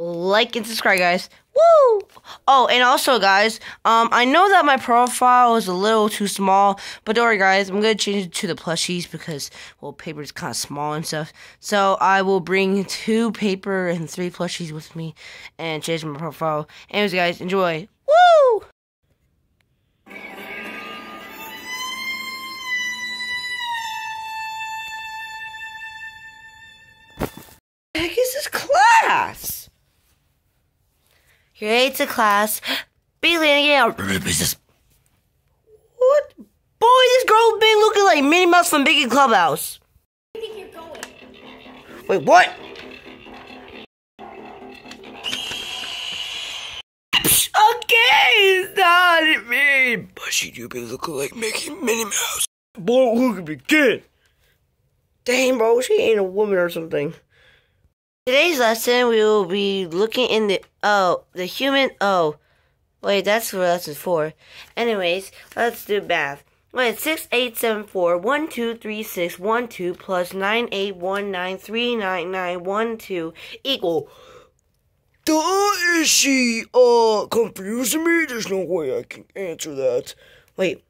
like and subscribe, guys. Woo! Oh, and also, guys, um, I know that my profile is a little too small, but don't worry, guys. I'm gonna change it to the plushies because well, paper is kind of small and stuff. So I will bring two paper and three plushies with me and change my profile. Anyways, guys, enjoy. Woo! heck is this class? Grade a class. Be leaning out. Business. What? Boy, this girl been looking like Minnie Mouse from Biggie Clubhouse. Where do you think you're going? Wait, what? Okay, it's not it me. But she do be looking like Mickey Minnie Mouse. Boy, look at me again. Dang, bro, she ain't a woman or something. Today's lesson, we will be looking in the oh the human oh wait that's what lesson four. Anyways, let's do math. Wait, six eight seven four one two three six one two plus nine eight one nine three nine nine one two equal. Duh, is she uh confusing me? There's no way I can answer that. Wait,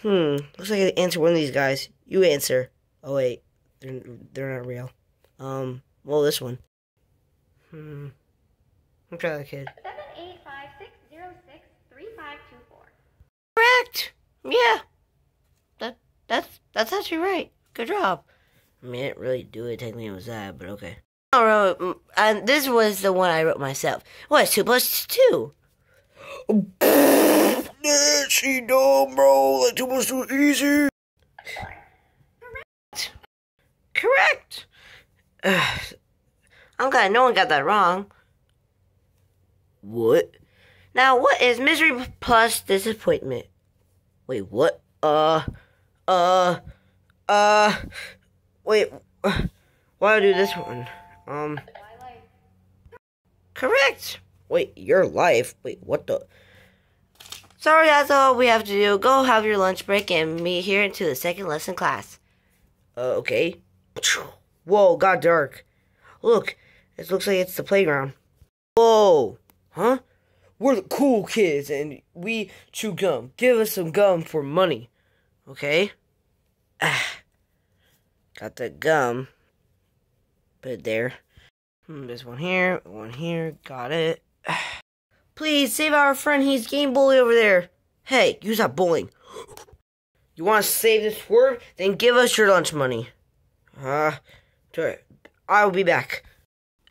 hmm. Looks like I can answer one of these guys. You answer. Oh wait, they're they're not real. Um, well this one. Hmm. I'm trying that kid. Seven eight five six zero six three five two four. Correct. Yeah. That that's that's actually right. Good job. I mean, I didn't really do it. Technically, it was that, but okay. I don't. And this was the one I wrote myself. What? Two plus two. Nancy, dumb, bro. Like two plus two is easy. Correct. Correct. Ugh. I'm glad no one got that wrong. What? Now, what is misery plus disappointment? Wait, what? Uh, uh, uh, wait, why do this one? Um, correct. Wait, your life? Wait, what the? Sorry, that's all we have to do. Go have your lunch break and meet here into the second lesson class. Uh, okay. Whoa, got dark. Look, it looks like it's the playground. Whoa, huh? We're the cool kids and we chew gum. Give us some gum for money. Okay? Ah. Got the gum. Put it there. Hmm, there's one here, one here. Got it. Ah. Please save our friend. He's game bully over there. Hey, use that bullying. You want to save this word? Then give us your lunch money. Uh, I'll be back.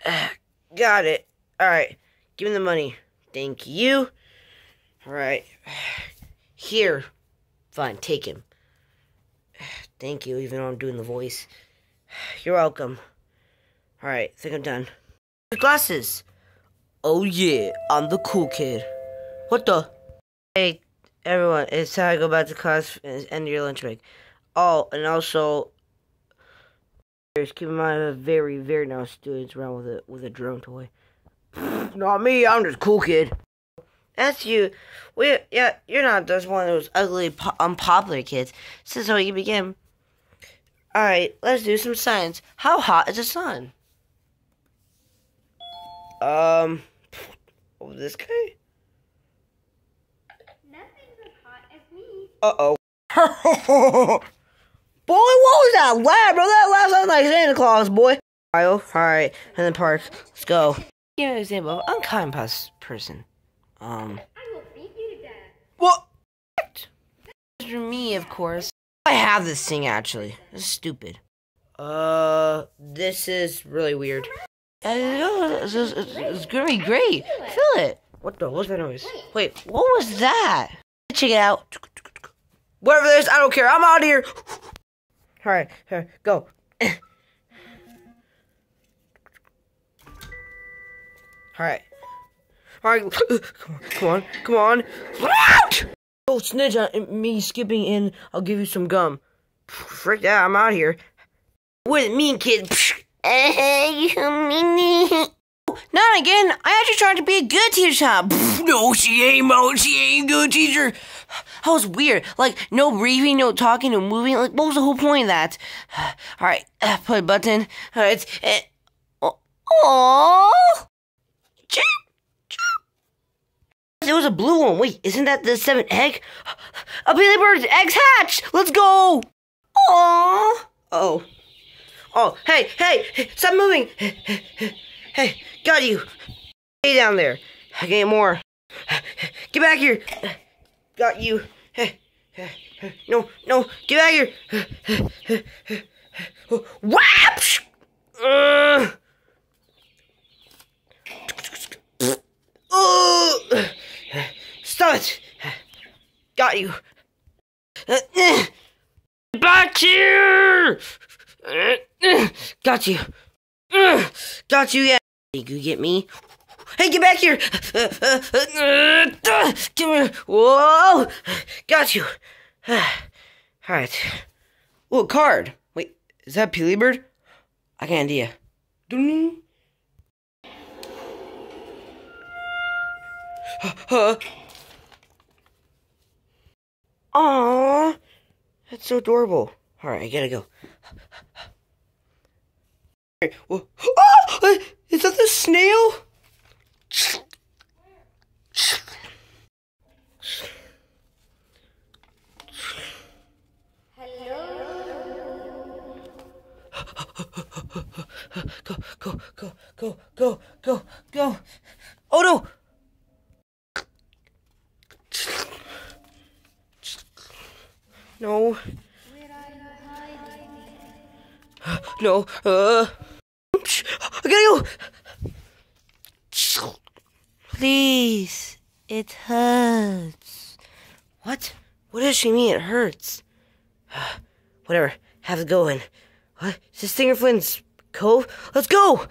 Got it. All right, give me the money. Thank you. All right. Here. Fine, take him. Thank you, even though I'm doing the voice. You're welcome. All right, think I'm done. Your glasses. Oh yeah, I'm the cool kid. What the? Hey, everyone, it's time to go back to class and end your lunch break. Oh, and also, keep in mind, have very, very nice students around with a with a drone toy. Not me. I'm just a cool kid. That's you. We yeah. You're not just one of those ugly, po- unpopular kids. This is how you begin. All right. Let's do some science. How hot is the sun? Um. Oh, this guy. Nothing's as hot as me. Uh oh. boy, what was that laugh, bro? That sounds like Santa Claus, boy. All right, and then park. Let's go. Give me an example of unkind pers- person. Um. I will beat you to death. What? For me, of course. I have this thing actually. This is stupid. Uh, this is really weird. Uh, it's, it's- it's- it's gonna be great. Feel it. What the? What's that noise? Wait, what was that? Check it out. Whatever this, I don't care. I'm out of here. All right, all right, go. All right. All right. Come on. Come on. Come on. Oh, snitch me skipping in. I'll give you some gum. Frick that. I'm out here. What it mean, kid? you mean Not again. I actually tried to be a good teacher. No, she ain't, Mo. She ain't good teacher. That was weird. Like, no breathing, no talking, no moving. Like, what was the whole point of that? All right, uh, put a button. All right. Uh, oh. there was a blue one. Wait, isn't that the seventh egg? Opila Bird's eggs hatched. Let's go. Aww. Oh. Oh, hey, hey, hey, stop moving. Hey, got you. Stay down there. I get more. Get back here. Got you. No, no, get back here. Whap! Uh. Oh! Stop it! Got you. Back here! Got you. Got you, yeah. You get me? Hey, get back here! Come here! Whoa! Got you. Alright. Oh, card. Wait, is that Peely Bird? I got an idea. Ding. Aww, that's so adorable. All right, I gotta go. Oh, is that the snail? Go, go, go, go, go, go, go. Oh no! No. No. Uh. I gotta go. Please. It hurts. What? What does she mean it hurts? Whatever. Have to go in. What? Is this Stinger Flynn's Cove? Let's go!